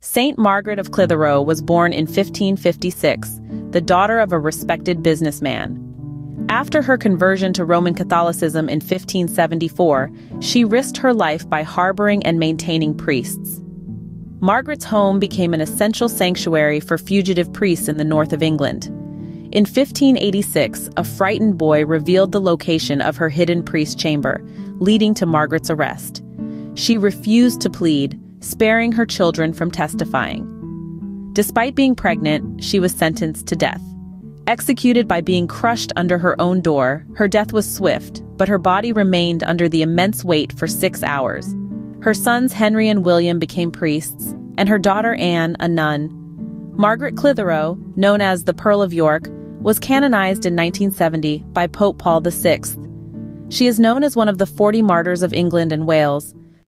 Saint Margaret of Clitherow was born in 1556, the daughter of a respected businessman. After her conversion to Roman Catholicism in 1574, she risked her life by harboring and maintaining priests. Margaret's home became an essential sanctuary for fugitive priests in the north of England. In 1586, a frightened boy revealed the location of her hidden priest chamber, leading to Margaret's arrest. She refused to plead, sparing her children from testifying. Despite being pregnant, she was sentenced to death. Executed by being crushed under her own door, her death was swift, but her body remained under the immense weight for six hours. Her sons Henry and William became priests, and her daughter Anne a nun. Margaret Clitherow, known as the Pearl of York, was canonized in 1970 by Pope Paul VI. She is known as one of the 40 martyrs of England and Wales,